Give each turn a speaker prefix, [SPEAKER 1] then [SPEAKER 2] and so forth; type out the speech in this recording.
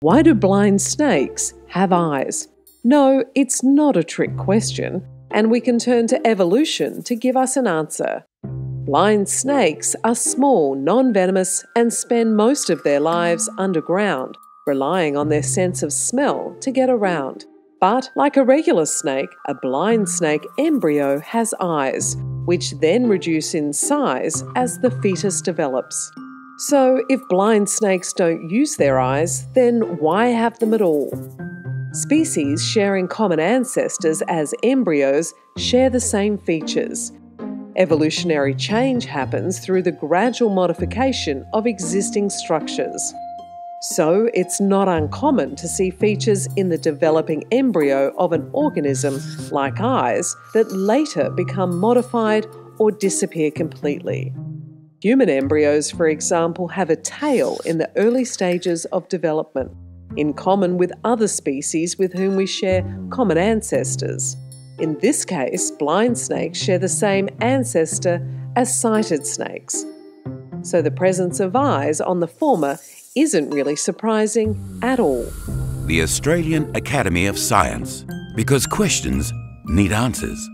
[SPEAKER 1] Why do blind snakes have eyes? No, it's not a trick question, and we can turn to evolution to give us an answer. Blind snakes are small, non venomous, and spend most of their lives underground, relying on their sense of smell to get around. But, like a regular snake, a blind snake embryo has eyes, which then reduce in size as the fetus develops. So, if blind snakes don't use their eyes, then why have them at all? Species sharing common ancestors as embryos share the same features. Evolutionary change happens through the gradual modification of existing structures. So, it's not uncommon to see features in the developing embryo of an organism, like eyes, that later become modified or disappear completely. Human embryos, for example, have a tail in the early stages of development, in common with other species with whom we share common ancestors. In this case, blind snakes share the same ancestor as sighted snakes. So the presence of eyes on the former isn't really surprising at all.
[SPEAKER 2] The Australian Academy of Science, because questions need answers.